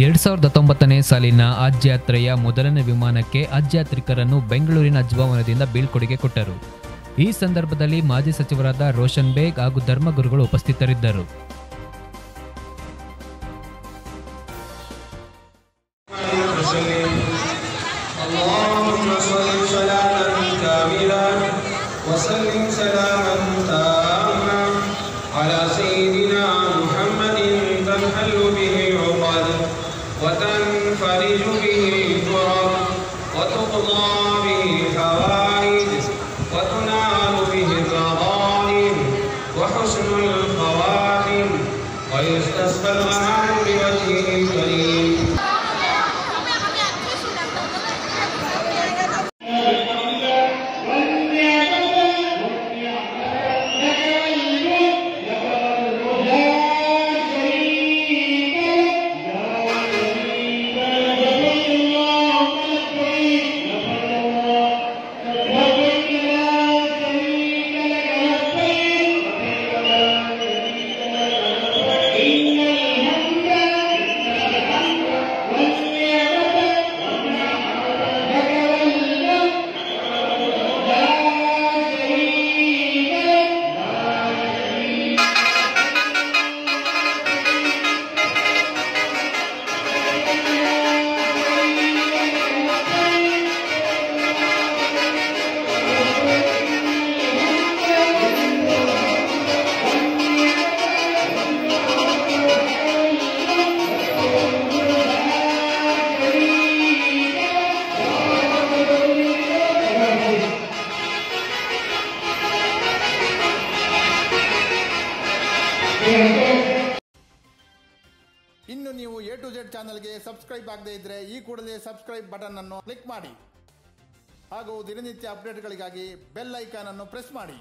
ಎರಡ್ ಸಾವಿರದ ಹತ್ತೊಂಬತ್ತನೇ ಸಾಲಿನ ಹಜ್ ಯಾತ್ರೆಯ ಮೊದಲನೇ ವಿಮಾನಕ್ಕೆ ಹಜ್ ಯಾತ್ರಿಕರನ್ನು ಬೆಂಗಳೂರಿನ ಹಜ್ಭವನದಿಂದ ಬೀಳ್ಕೊಡುಗೆ ಕೊಟ್ಟರು ಈ ಸಂದರ್ಭದಲ್ಲಿ ಮಾಜಿ ಸಚಿವರಾದ ರೋಷನ್ ಬೇಗ್ ಹಾಗೂ ಧರ್ಮಗುರುಗಳು ಉಪಸ್ಥಿತರಿದ್ದರು وسلم اللهم وتنفرج به الكرب وتقضى به الحوائج وتنال به الرغائب وحسن الخواتم ويستسقى الغمام بوجهه الكريم. ಇನ್ನು ನೀವು ಎ ಟು ಜೆಡ್ ಚಾನಲ್ಗೆ ಸಬ್ಸ್ಕ್ರೈಬ್ ಆಗದೇ ಇದ್ದರೆ ಈ ಕೂಡಲೇ ಸಬ್ಸ್ಕ್ರೈಬ್ ಬಟನ್ ಅನ್ನು ಕ್ಲಿಕ್ ಮಾಡಿ. ಹಾಗೂ ದಿನನಿತ್ಯ ಅಪ್ಡೇಟ್ಗಳಿಗಾಗಿ ಬೆಲ್ ಐಕಾನ್ ಅನ್ನು ಪ್ರೆಸ್ ಮಾಡಿ.